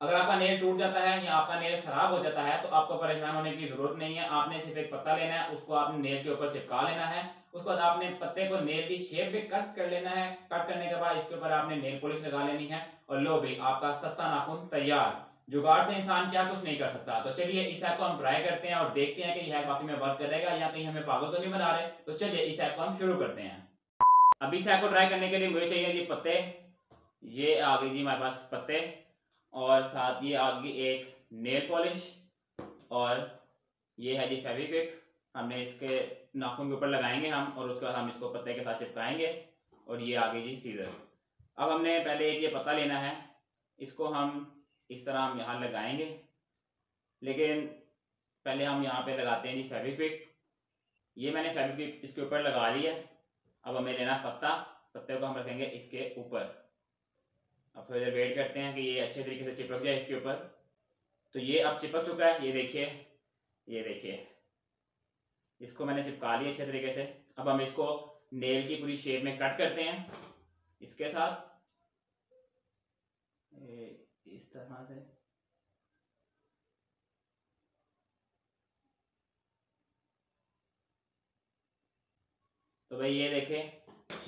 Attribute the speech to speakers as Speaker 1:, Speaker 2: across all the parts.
Speaker 1: अगर आपका नेल टूट जाता है या आपका नेल खराब हो जाता है तो आपको परेशान होने की ज़रूरत नहीं है। आपने सिर्फ़ एक पत्ता लेना है, उसको आपने नेल के ऊपर चिपका लेना है। उसके बाद आपने पत्ते को नेल की शेप में कट कर लेना है। कट करने के बाद इसके ऊपर आपने नेल पॉलिश लगा लेनी है और लो भाई, आपका सस्ता नाखून तैयार। जुगाड़ से इंसान क्या कुछ नहीं कर सकता। तो चलिए, इस ऐप को हम ट्राई करते हैं और देखते हैं कि यह वाकई में वर्क करेगा या कहीं हमें पागल तो नहीं बना रहे। तो चलिए, इस ऐप को हम शुरू करते हैं। अब इस ऐप को ट्राई करने के लिए मुझे चाहिए जी पत्ते। ये आ गई जी हमारे पास पत्ते। और साथ ये आ गई एक नेल पॉलिश और ये है जी फेविक्विक हमने इसके नाखून के ऊपर लगाएँगे हम और उसके बाद हम इसको पत्ते के साथ चिपकाएँगे और ये आ गई जी सीजर अब हमने पहले एक ये पत्ता लेना है। इसको हम इस तरह हम यहाँ लगाएँगे। लेकिन पहले हम यहाँ पे लगाते हैं जी फेविक्विक ये मैंने फेविक्विक इसके ऊपर लगा लिया अब हमें लेना पत्ता। पत्ते को हम रखेंगे इसके ऊपर। थोड़ी देर वेट करते हैं कि ये अच्छे तरीके से चिपक जाए इसके ऊपर। तो ये अब चिपक चुका है, ये देखिए ये देखिए। इसको मैंने चिपका लिया अच्छे तरीके से। अब हम इसको नेल की पूरी शेप में कट करते हैं। इसके साथ इस तरह से। तो भाई ये देखे,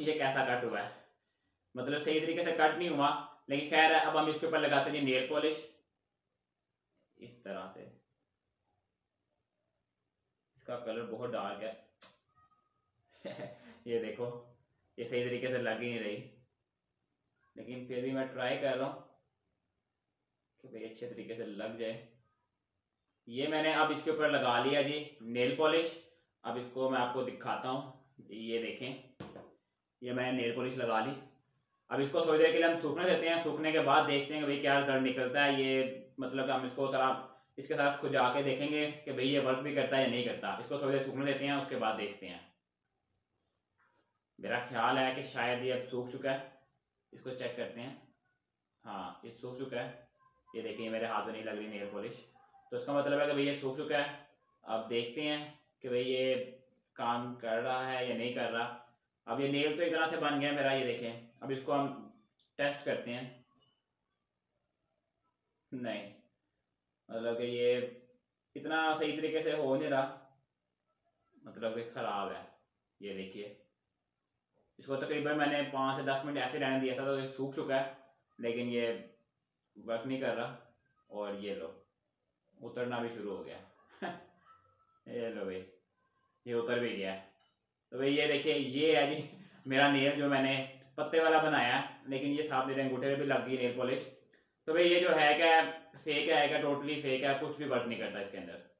Speaker 1: ये कैसा कट हुआ है। मतलब सही तरीके से कट नहीं हुआ। लेकिन खैर, अब हम इसके ऊपर लगाते हैं नेल पॉलिश इस तरह से। इसका कलर बहुत डार्क है। ये देखो, ये सही तरीके से लग ही नहीं रही। लेकिन फिर भी मैं ट्राई कर रहा हूँ कि भाई अच्छे तरीके से लग जाए। ये मैंने अब इसके ऊपर लगा लिया जी नेल पॉलिश अब इसको मैं आपको दिखाता हूँ। ये देखें, ये मैंने नेल पॉलिश लगा ली। अब इसको थोड़ी देर के लिए हम सूखने देते हैं। सूखने के बाद देखते हैं कि भाई क्या रिज़ल्ट निकलता है। ये मतलब हम इसको तरह इसके साथ खुद जाके देखेंगे कि भाई ये वर्क भी करता है या नहीं करता। इसको थोड़ी देर सूखने देते हैं, उसके बाद देखते हैं। मेरा ख्याल है कि शायद ये अब सूख चुका है। इसको चेक करते हैं। हाँ ये सूख चुका है। ये देखिए मेरे हाथ में नहीं लग रही नेल पॉलिश तो उसका मतलब है कि भाई ये सूख चुका है। अब देखते हैं कि भाई ये काम कर रहा है या नहीं कर रहा। अब ये नेल तो एक तरह से बन गया मेरा, ये देखें। अब इसको हम टेस्ट करते हैं। नहीं। मतलब कि ये इतना सही तरीके से हो नहीं रहा। मतलब कि ख़राब है। ये देखिए। इसको तकरीबन मैंने पाँच से दस मिनट ऐसे रहने दिया था तो ये सूख चुका है। लेकिन ये वर्क नहीं कर रहा। और ये लो। उतरना भी शुरू हो गया। ये लो भाई। ये उतर भी गया। तो भाई ये देखिए, ये है जी, मेरा नेल जो मैंने पत्ते वाला बनाया, लेकिन ये साफ़ मेरे अंगूठे में भी लग गई नेल पॉलिश तो भाई ये जो है क्या फेक है क्या टोटली फेक है, कुछ भी वर्क नहीं करता इसके अंदर।